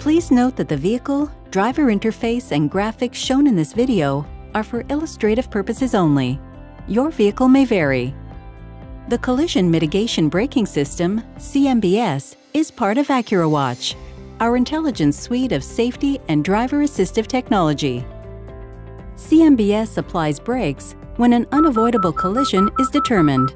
Please note that the vehicle, driver interface, and graphics shown in this video are for illustrative purposes only. Your vehicle may vary. The Collision Mitigation Braking System, CMBS, is part of AcuraWatch, our intelligence suite of safety and driver assistive technology. CMBS applies brakes when an unavoidable collision is determined.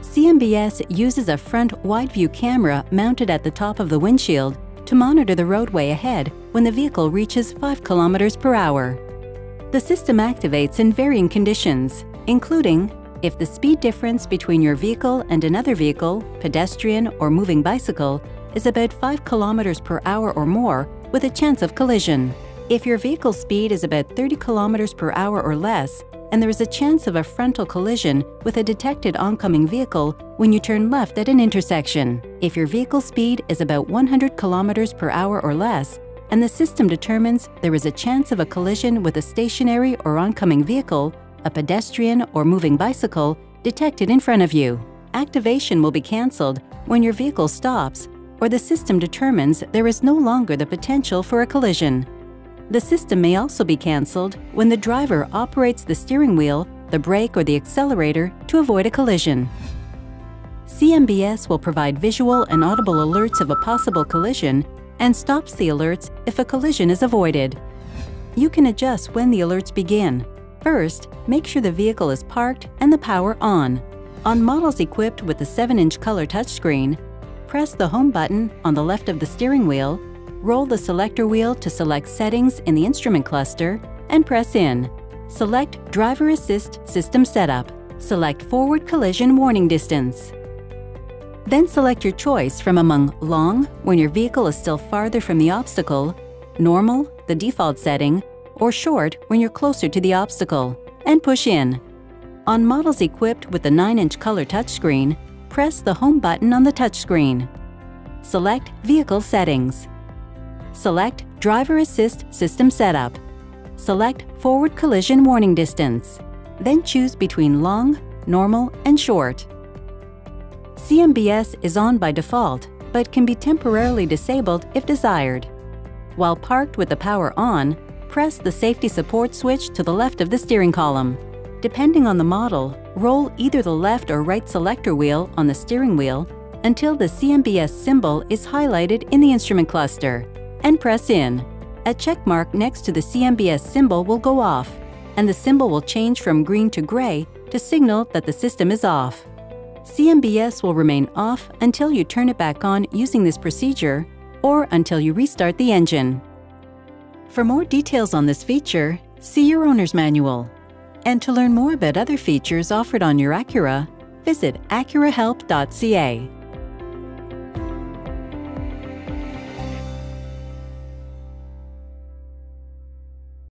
CMBS uses a front wide-view camera mounted at the top of the windshield to monitor the roadway ahead when the vehicle reaches 5 km per hour. The system activates in varying conditions, including if the speed difference between your vehicle and another vehicle, pedestrian or moving bicycle, is about 5 km per hour or more with a chance of collision. If your vehicle speed is about 30 km per hour or less, and there is a chance of a frontal collision with a detected oncoming vehicle when you turn left at an intersection. If your vehicle speed is about 100 km per hour or less, and the system determines there is a chance of a collision with a stationary or oncoming vehicle, a pedestrian or moving bicycle detected in front of you. Activation will be cancelled when your vehicle stops or the system determines there is no longer the potential for a collision. The system may also be cancelled when the driver operates the steering wheel, the brake or the accelerator to avoid a collision. CMBS will provide visual and audible alerts of a possible collision and stops the alerts if a collision is avoided. You can adjust when the alerts begin. First, make sure the vehicle is parked and the power on. On models equipped with the 7-inch color touchscreen, press the Home button on the left of the steering wheel roll the selector wheel to select Settings in the instrument cluster and press in. Select Driver Assist System Setup. Select Forward Collision Warning Distance. Then select your choice from among Long, when your vehicle is still farther from the obstacle, Normal, the default setting, or Short when you're closer to the obstacle, and push in. On models equipped with the 9-inch color touchscreen, press the Home button on the touchscreen. Select Vehicle Settings. Select Driver Assist System Setup. Select Forward Collision Warning Distance. Then choose between Long, Normal, and Short. CMBS is on by default, but can be temporarily disabled if desired. While parked with the power on, press the safety support switch to the left of the steering column. Depending on the model, roll either the left or right selector wheel on the steering wheel until the CMBS symbol is highlighted in the instrument cluster and press in. A check mark next to the CMBS symbol will go off, and the symbol will change from green to gray to signal that the system is off. CMBS will remain off until you turn it back on using this procedure or until you restart the engine. For more details on this feature, see your owner's manual. And to learn more about other features offered on your Acura, visit acurahelp.ca.